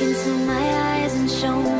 Into my eyes and show me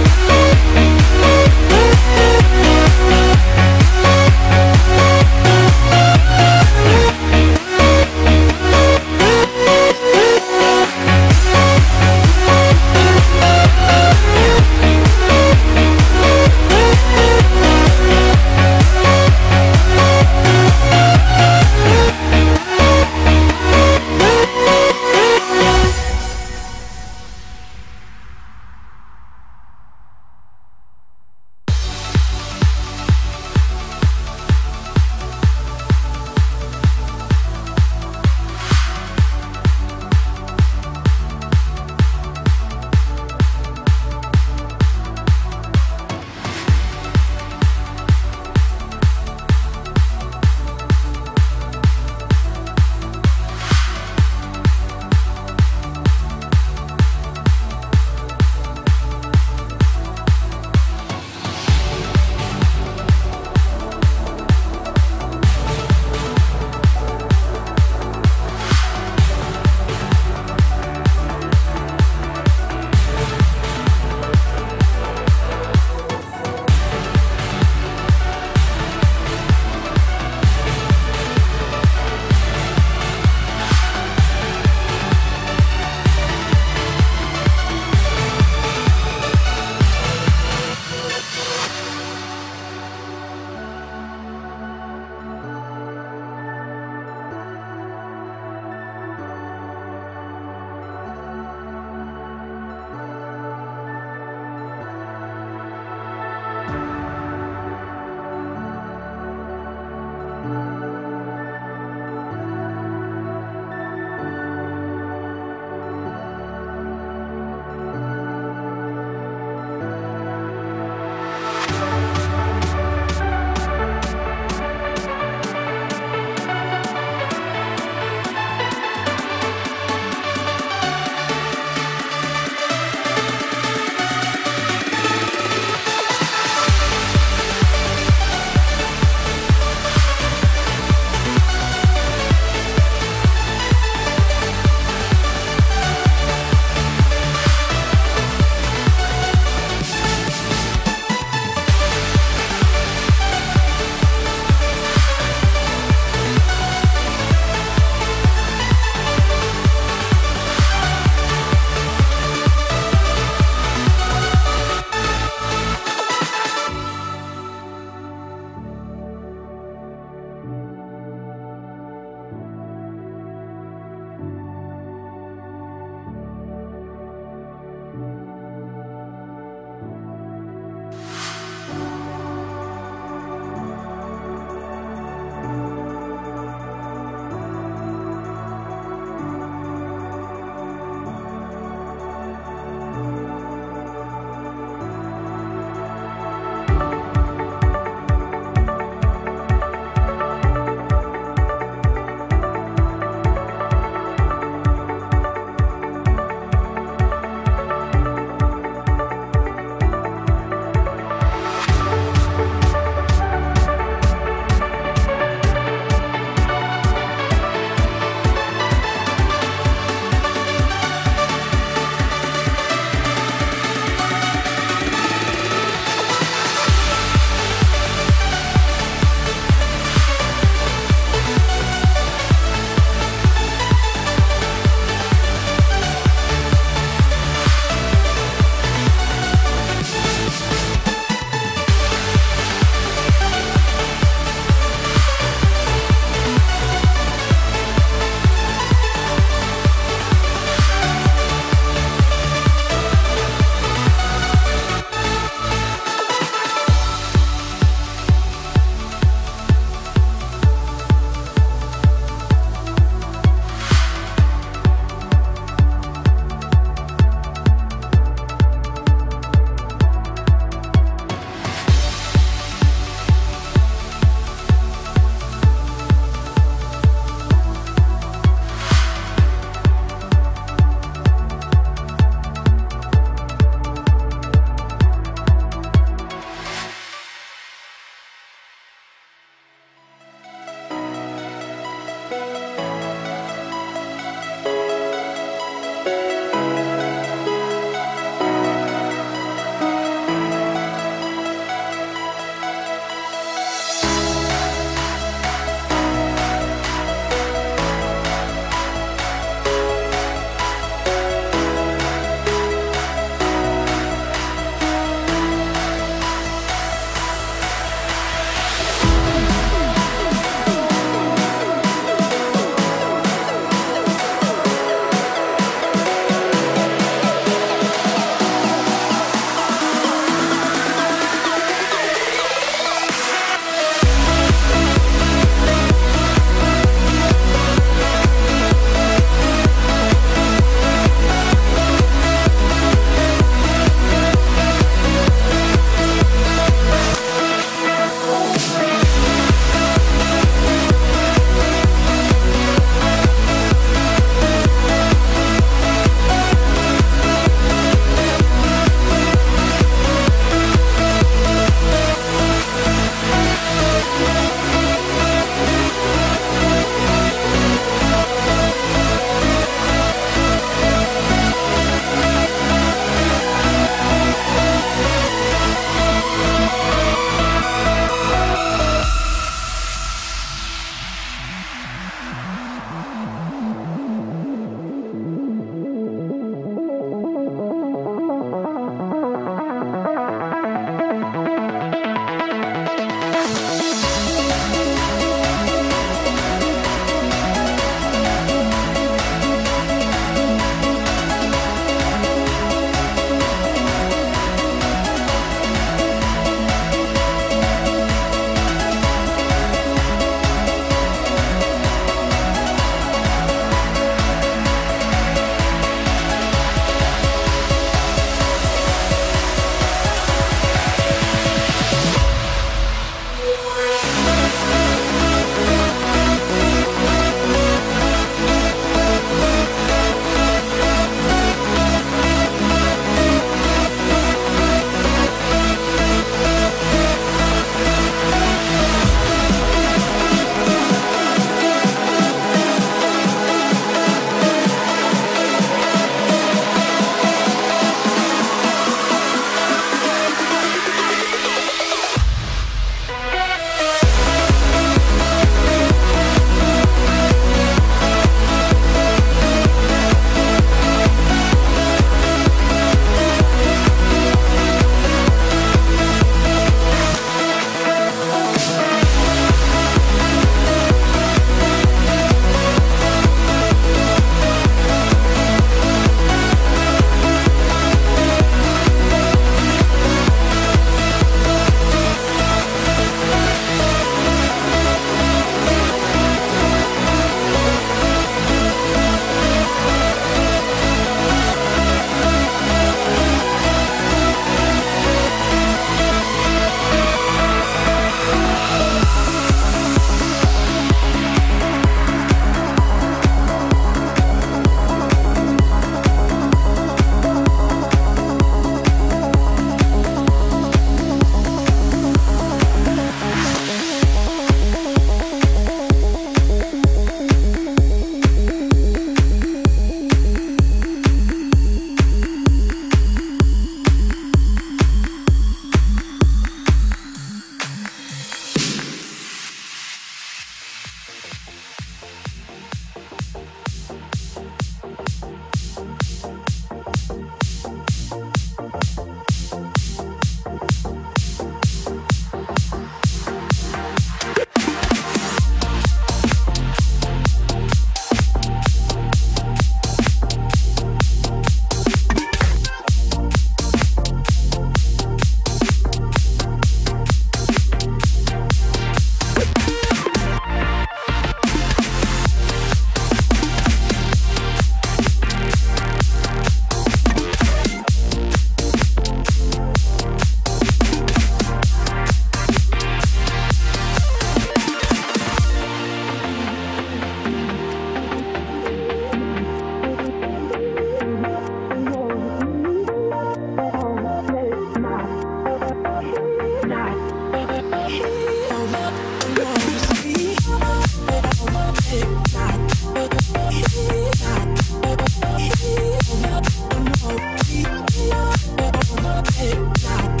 it, hey, now.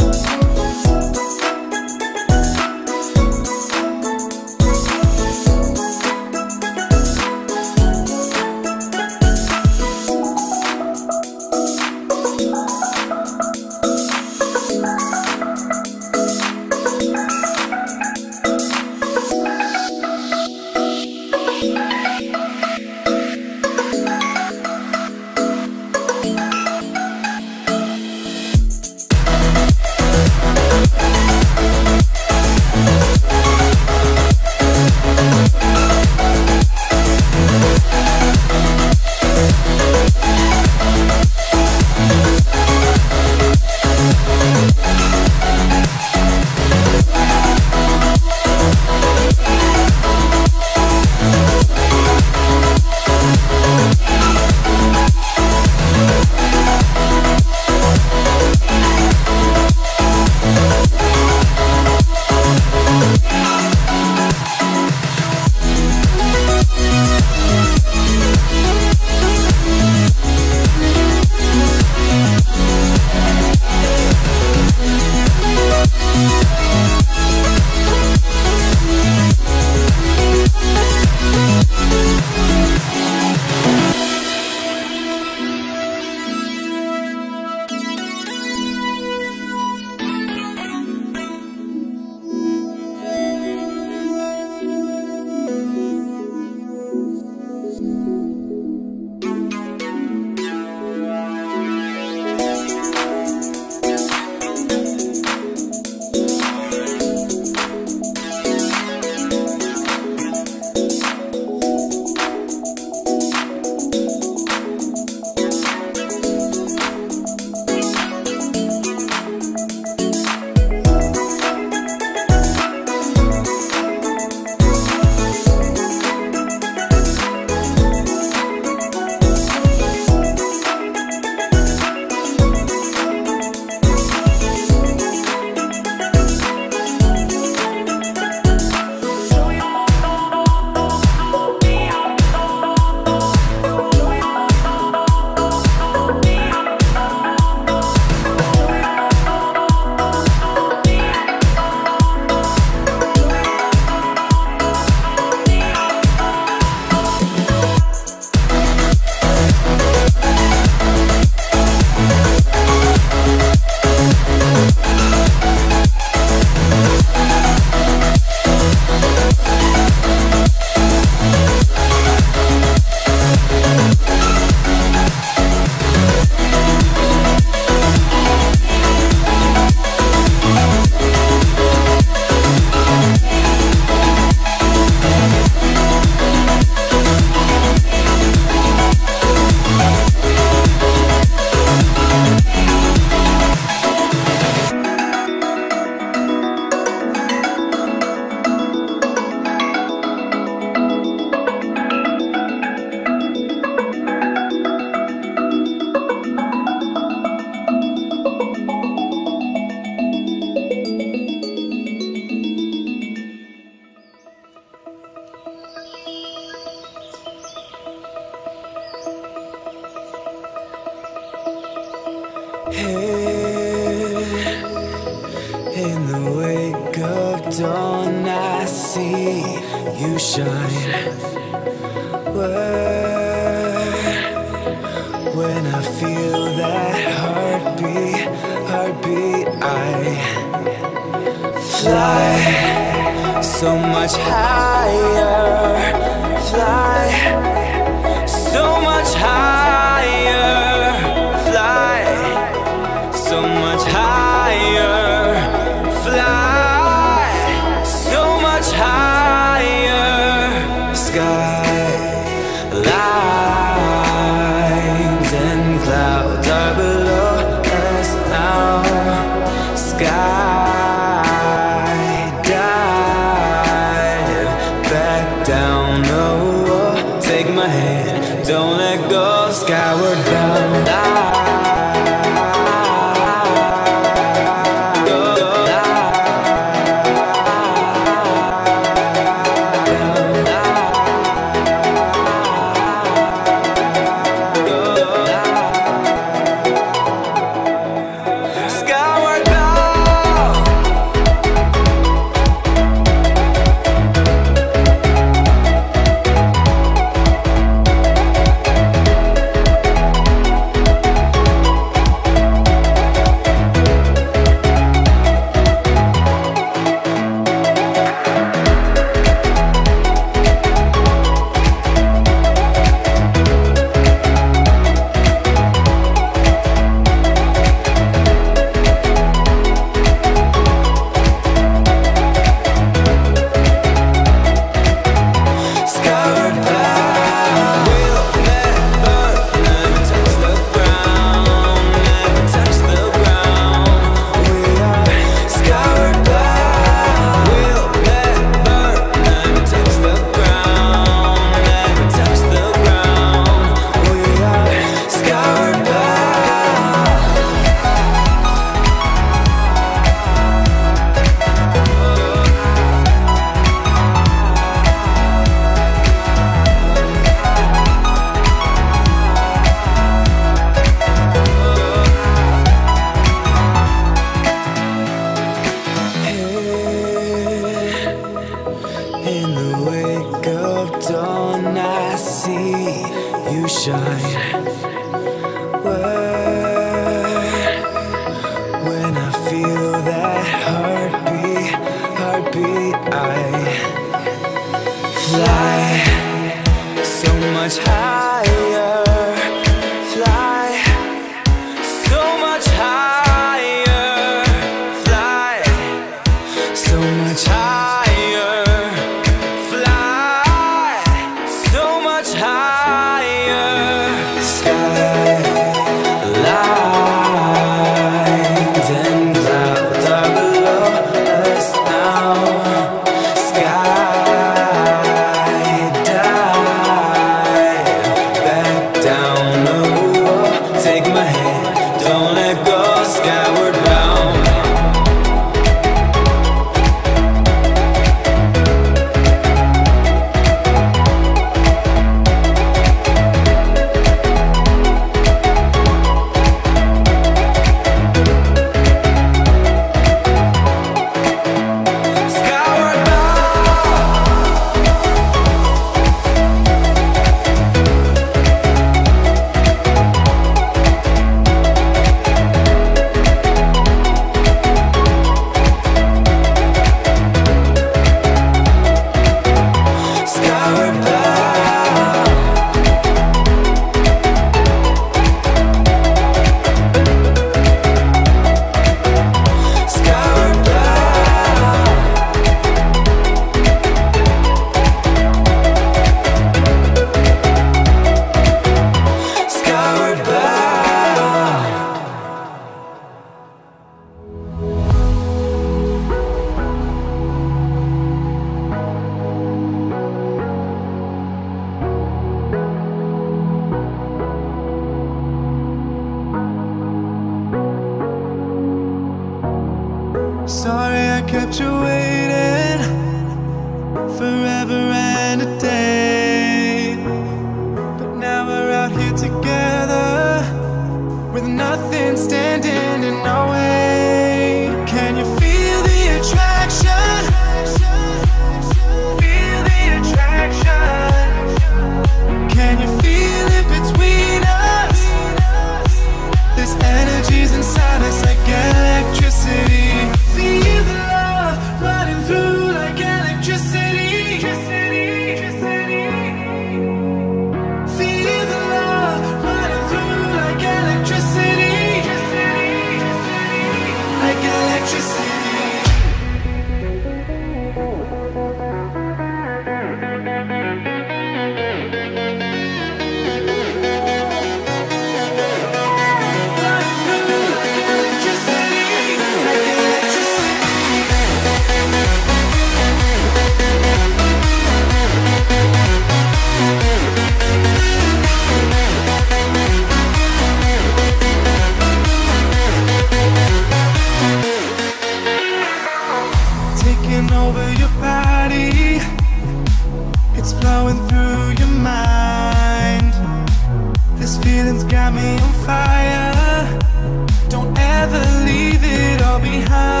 high